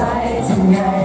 outside tonight.